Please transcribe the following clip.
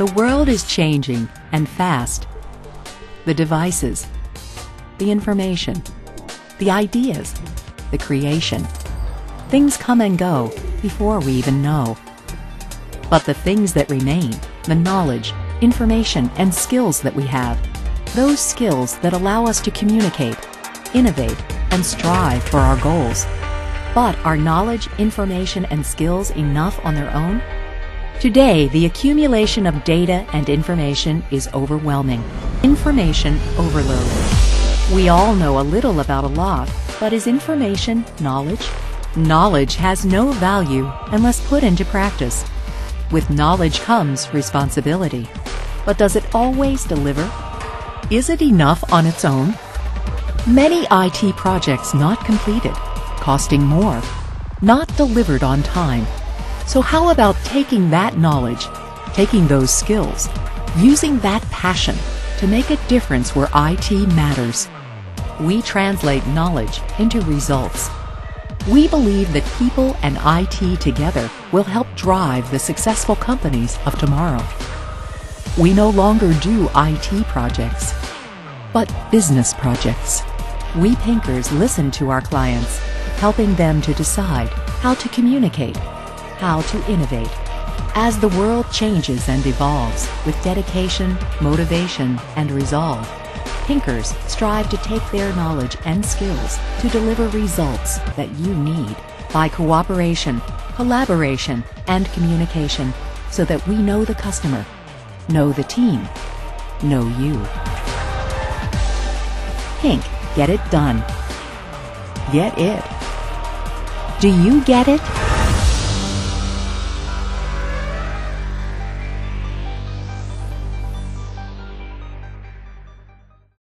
The world is changing and fast. The devices, the information, the ideas, the creation. Things come and go before we even know. But the things that remain, the knowledge, information, and skills that we have, those skills that allow us to communicate, innovate, and strive for our goals. But are knowledge, information, and skills enough on their own? Today, the accumulation of data and information is overwhelming. Information overload. We all know a little about a lot, but is information knowledge? Knowledge has no value unless put into practice. With knowledge comes responsibility. But does it always deliver? Is it enough on its own? Many IT projects not completed, costing more, not delivered on time. So how about taking that knowledge, taking those skills, using that passion to make a difference where IT matters? We translate knowledge into results. We believe that people and IT together will help drive the successful companies of tomorrow. We no longer do IT projects, but business projects. We Pinkers listen to our clients, helping them to decide how to communicate, how to innovate. As the world changes and evolves with dedication, motivation, and resolve, Pinkers strive to take their knowledge and skills to deliver results that you need by cooperation, collaboration, and communication so that we know the customer, know the team, know you. Pink, get it done. Get it. Do you get it?